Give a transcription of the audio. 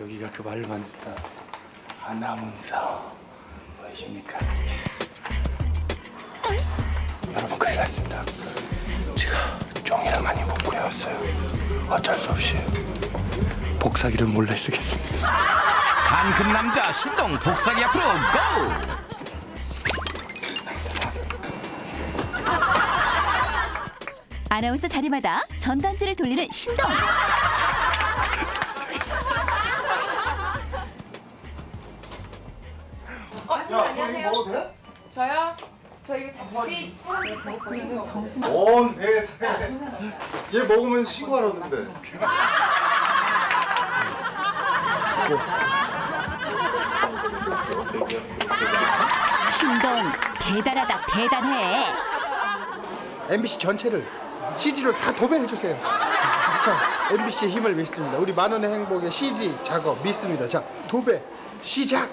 여기가 그 말만 아나운서 보이십니까? 여러분 큰일 났습니다. 제가 종이를 많이 못 그려왔어요. 어쩔 수 없이 복사기를 몰래 쓰겠습니다. 한금 남자 신동 복사기 앞으로 고! 아나운서 자리마다 전단지를 돌리는 신동. 어, 안녕하세요. 저요? 저 이거 다 머리 사람 먹고 정신 온 회사에 얘 먹으면 신고하라던데 신동 대단하다 대단해. MBC 전체를 CG로 다 도배해 주세요. 자, MBC의 힘을 믿습니다. 우리 만원의 행복의 CG 작업 믿습니다. 자, 도배 시작.